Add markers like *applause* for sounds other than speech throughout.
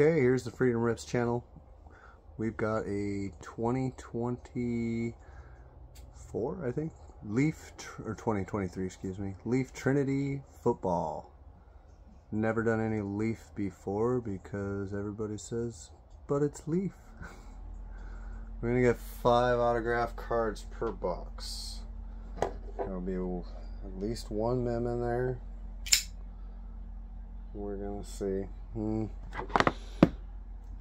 Okay, here's the Freedomripz channel. We've got a 2024, I think, Leaf, or 2023, excuse me, Leaf Trinity Football. Never done any Leaf before because everybody says, but it's Leaf. *laughs* We're gonna get five autograph cards per box. There'll be at least one mem in there. We're gonna see. Hmm.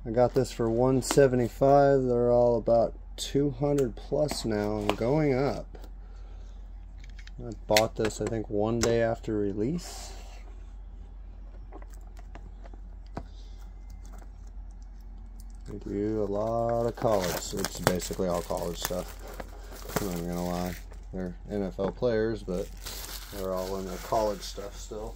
I got this for 175. They're all about 200 plus now and going up. I bought this I think one day after release. We do a lot of college. It's basically all college stuff. I'm not gonna lie. They're NFL players, but they're all in their college stuff still.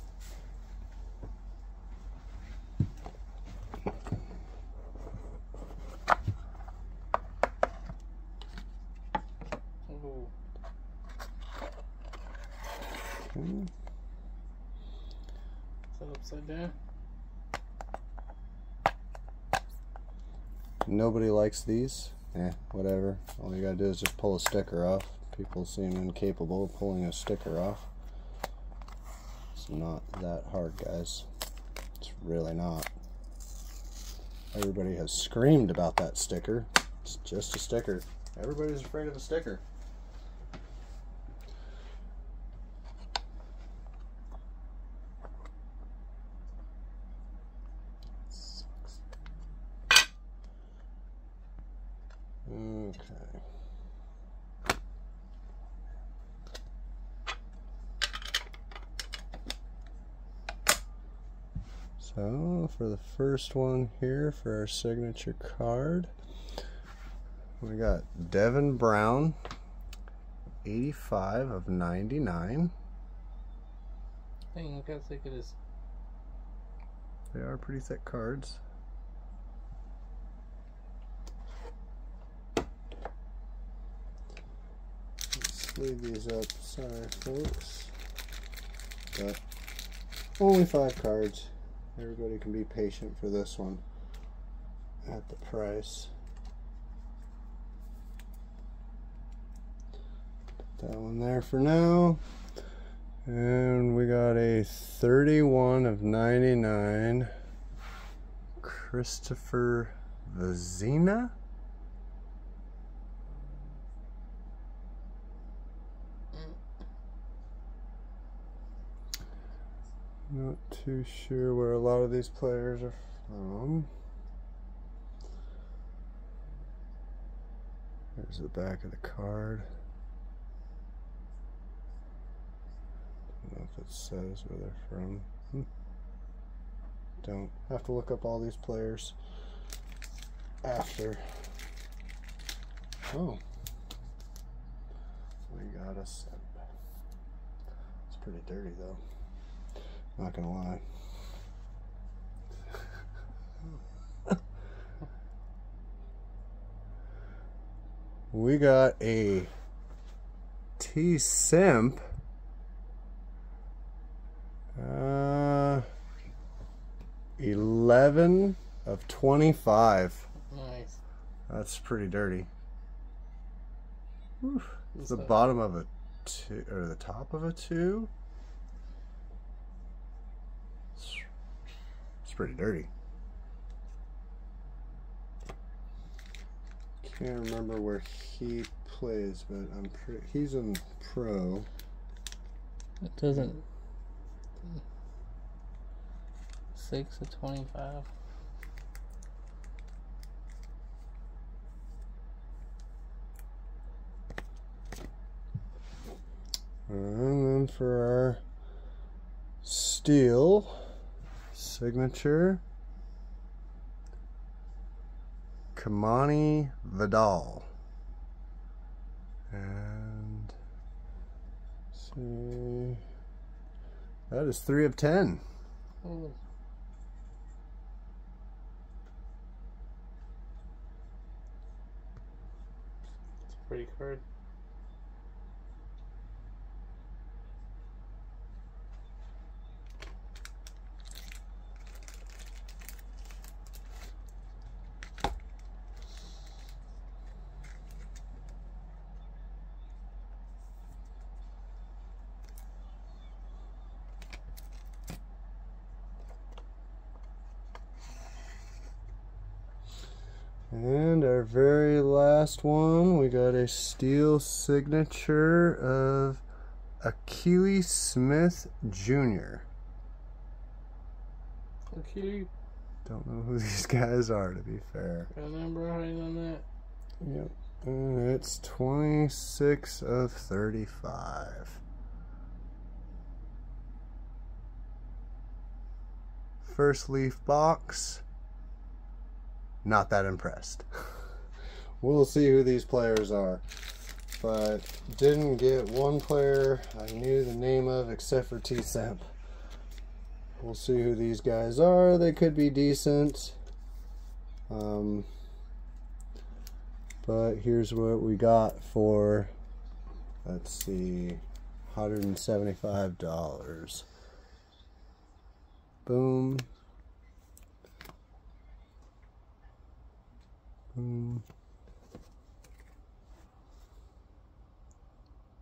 Is upside? Nobody likes these. Eh, whatever. All you gotta do is just pull a sticker off. People seem incapable of pulling a sticker off. It's not that hard, guys. It's really not. Everybody has screamed about that sticker. It's just a sticker. Everybody's afraid of a sticker. Okay. So for the first one here for our signature card, we got Devin Brown, 85 of 99. Dang, look how thick it is. They are pretty thick cards. Let's leave these up. Sorry, folks. But only five cards. Everybody can be patient for this one at the price. Put that one there for now. And we got a 31 of 99. Christopher Vizzina. Not too sure where a lot of these players are from. There's the back of the card. don't know if it says where they're from. Hmm. Don't have to look up all these players after. Oh, we got a simp. It's pretty dirty though. Not gonna lie. we got a T simp. Uh, 11 of 25. Nice. That's pretty dirty. Whew. What's the bottom of a two, or the top of a two. It's, it's pretty dirty. Can't remember where he plays, but I'm pretty. He's in pro. It doesn't. Six of twenty-five. And then for our steel signature, Kimani Vidal. And see, that is three of ten. It's a pretty card. And our very last one, we got a steel signature of Akili Smith Jr. Okay. Don't know who *laughs* these guys are, to be fair. Number hiding on that. Yep. And it's 26 of 35. First leaf box. Not that impressed. we'll see who these players are. But didn't get one player I knew the name of except for T Semp. We'll see who these guys are. They could be decent. Um, but here's what we got for, let's see, $175. Boom. Boom.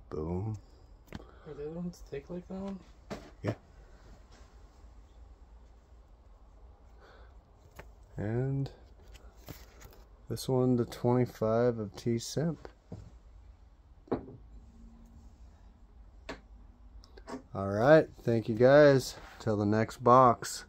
Boom. Are the other ones thick like that one? Yeah. And this one, the 25 of T Simp. All right. Thank you guys. Till the next box.